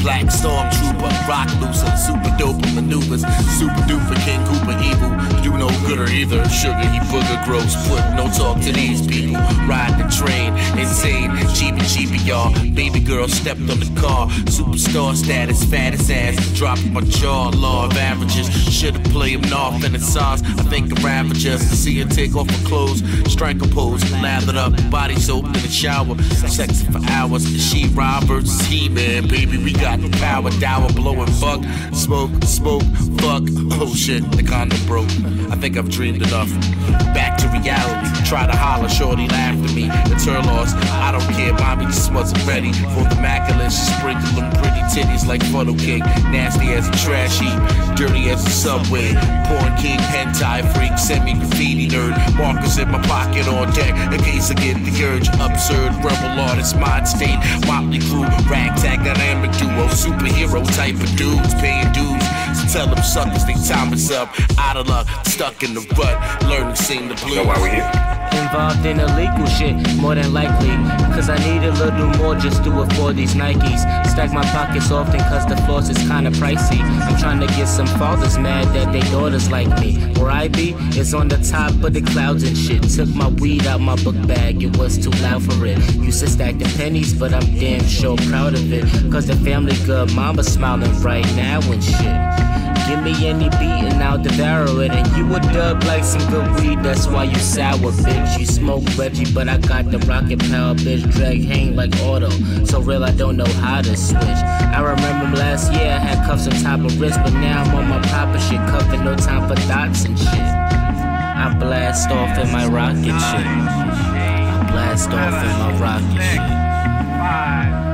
black stormtrooper, rock looser, super dope maneuvers, super duper King Cooper evil. You no good or either, sugar, he booger gross, put no talk to these people. Ride the train, insane, Y'all. Baby girl stepped on the car. Superstar status, fattest ass. Dropping my jaw, law of averages. Should've played him off in the sauce. I think a to See her take off her clothes. A pose, lathered up, body soap in the shower. Sexy for hours. She Roberts, he man, baby, we got the power. Dower blowing fuck. Smoke, smoke, fuck. Oh shit, the condom broke. I think I've dreamed enough. Back to reality. Try to holler, shorty laughed at me. It's her loss. I don't care, mommy just wasn't ready for the immaculate. She sprinkled them pretty titties like funnel cake. Nasty as a trash heap, dirty as a subway. Porn king, hentai freak, semi graffiti nerd. Markers in my pocket on deck in case I get the urge. Absurd rebel artist, mind state. Motley crew, ragtag dynamic duo. Superhero type of dudes paying dues. So tell them suckers they time is up. Out of luck, stuck in the rut. Learn to sing the blues. So why we here? Involved in illegal shit, more than likely. Cause I need a little more just to afford these Nikes. Stack my pockets often cause the floors is kinda pricey. I'm trying to get some fathers mad that they daughters like me. Where I be is on the top of the clouds and shit. Took my weed out my book bag, it was too loud for it. Used to stack the pennies, but I'm damn sure proud of it. Cause the family good, mama smiling right now and shit. Give me any beat and I'll devour it. And you a dub like some good weed, that's why you sour, bitch. You smoke Reggie, but I got the rocket power, bitch. Drag hang like auto. So real, I don't know how to switch. I remember last year I had cuffs on top of wrist, but now I'm on my proper shit, cuffing no time for dots and shit. I blast off in my rocket shit. I blast off in my rocket shit.